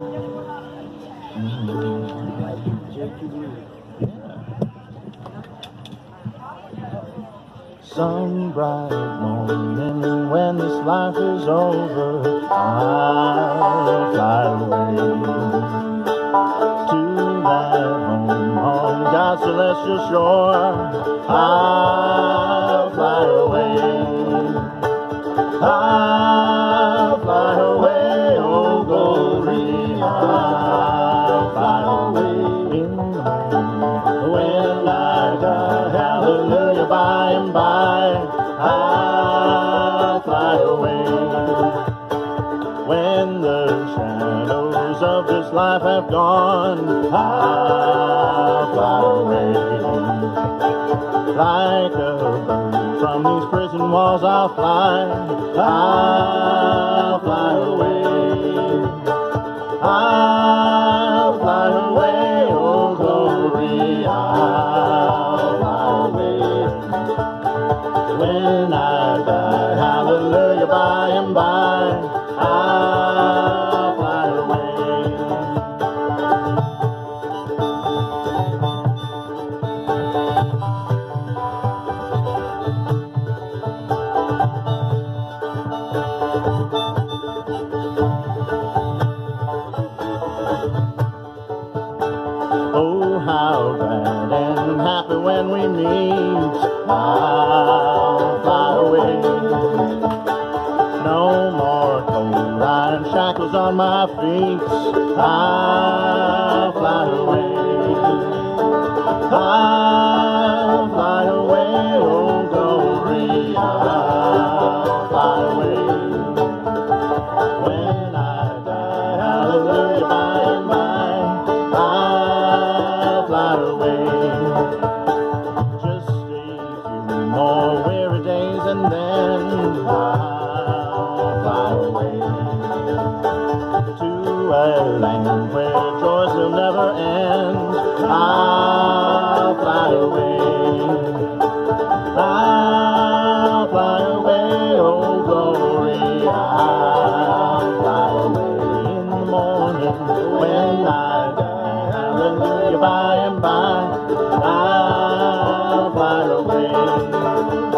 Some bright morning when this life is over, I'll fly away to that home on God's celestial shore. I'll fly away. I'll this life have gone. I'll fly away like a bird from these prison walls. I'll fly. I'll fly away. I'll fly away, oh glory. I'll fly away when I die. Hallelujah, by and by. I'll how glad and happy when we meet. I'll fly away. No more cold iron shackles on my feet. I'll fly away. I'll away to a land where joys will never end. I'll fly away. I'll fly away, oh glory. I'll fly away in the morning when I die. Hallelujah, by and by. I'll fly away.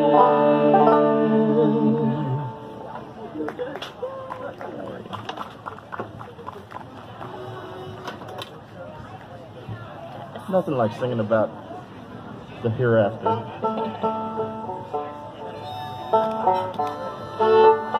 nothing like singing about the hereafter.